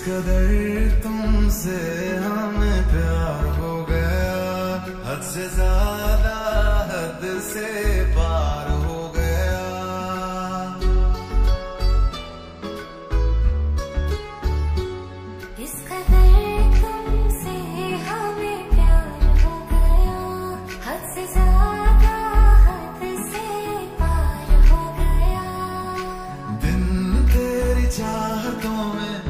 किस कदर तुमसे हमें प्यार हो गया। हद से ज़्यादा हद से पार हो गया। किस कदर तुमसे हमें प्यार हो गया। हद से ज़्यादा हद से पार हो गया। दिन तेरी चाहतों में